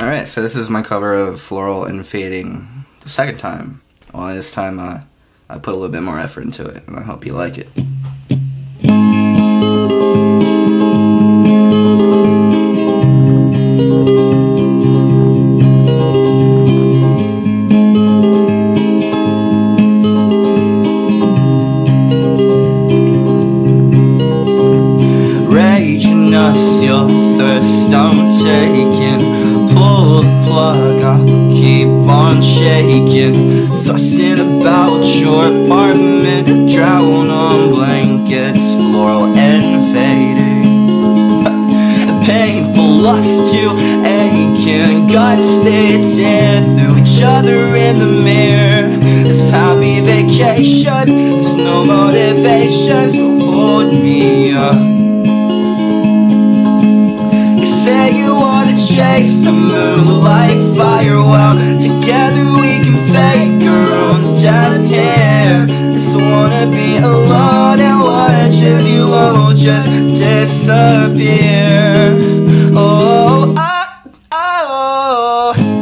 Alright, so this is my cover of Floral and Fading the second time. Only this time uh, I put a little bit more effort into it, and I hope you like it. Raging us your thirst Pull the plug, I'll keep on shaking. Fussing about your apartment. Drown on blankets, floral and fading. Painful lust to aching Guts they tear through each other in the mirror. This happy vacation chase the moon like fire. Well, together we can fake our own death here Just wanna be alone and watch as you all just disappear. Oh, ah, ah, oh, oh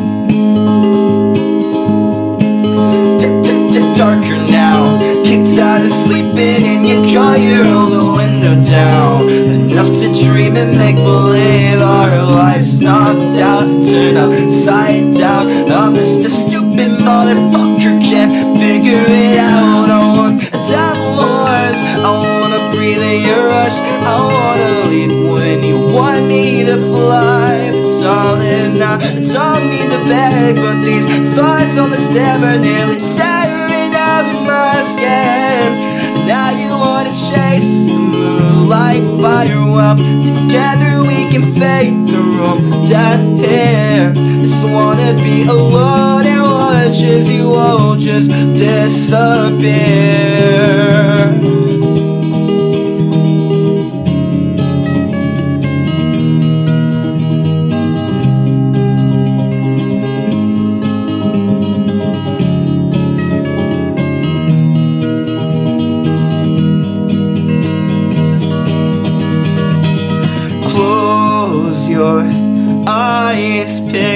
Darker now. Kicked out of sleeping in your car You roll the window down and make believe. Our life's knocked out Turn upside down. I'm just a stupid motherfucker Can't figure it out. I want a devil horns I wanna breathe in your rush. I wanna leave when you want me to fly. But darling, I don't mean to beg But these thoughts on the step are nearly tearing up my skin Well, together we can fake our room death here. Just wanna be alone and watch as you all just disappear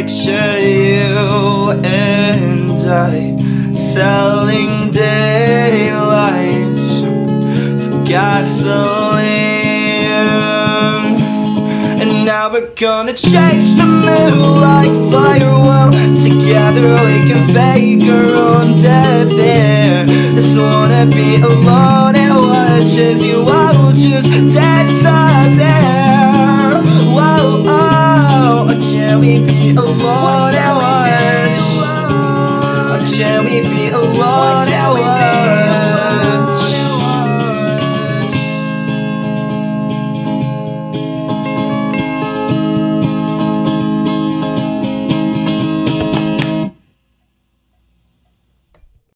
picture you and I selling daylight for gasoline. And now we're gonna chase the moon like fire. Well, together we can fake our own death there. Just wanna be alone and watch as you all just disappear. Whoa,